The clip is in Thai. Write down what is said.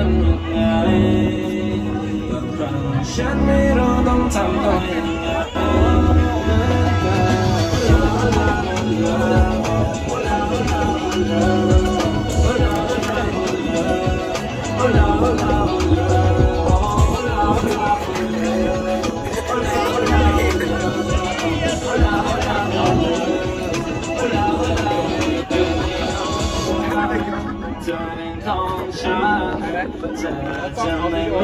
ยังไงบางครั้งฉันไม่รู้ต้องทำตัว Don't you mind? Tell me.